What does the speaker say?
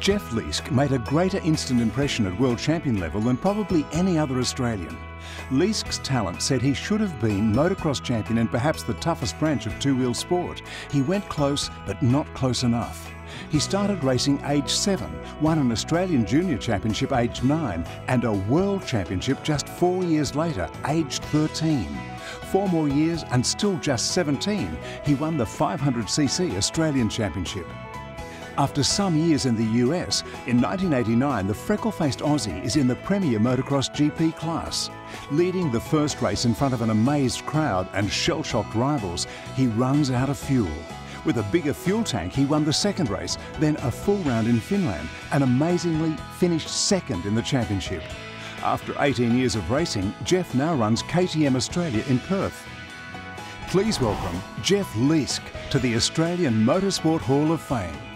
Jeff Leisk made a greater instant impression at world champion level than probably any other Australian. Leisk's talent said he should have been motocross champion in perhaps the toughest branch of two-wheel sport. He went close, but not close enough. He started racing age 7, won an Australian Junior Championship aged 9 and a World Championship just four years later, aged 13. Four more years and still just 17, he won the 500cc Australian Championship. After some years in the US, in 1989 the freckle-faced Aussie is in the Premier Motocross GP class. Leading the first race in front of an amazed crowd and shell-shocked rivals, he runs out of fuel. With a bigger fuel tank, he won the second race, then a full round in Finland, and amazingly finished second in the championship. After 18 years of racing, Jeff now runs KTM Australia in Perth. Please welcome Jeff Leisk to the Australian Motorsport Hall of Fame.